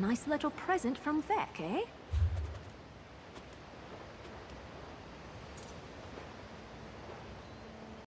nice little present from Vec, eh?